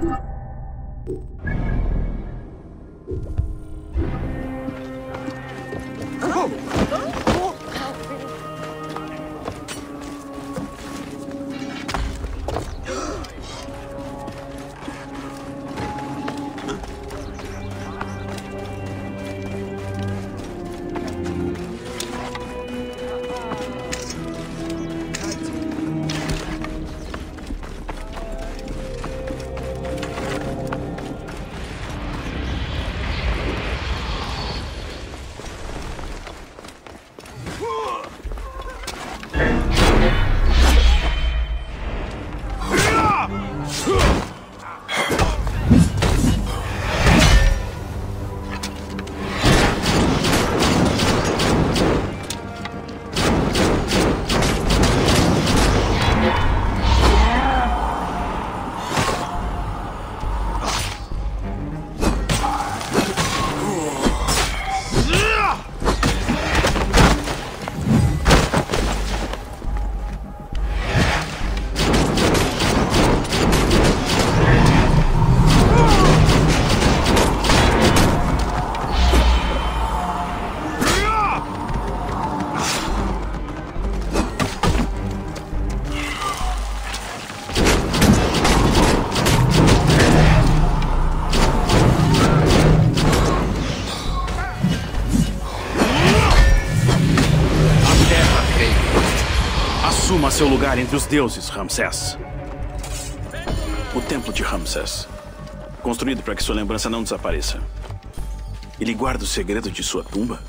you Assuma seu lugar entre os deuses, Ramsés. O Templo de Ramsés. Construído para que sua lembrança não desapareça. Ele guarda o segredo de sua tumba?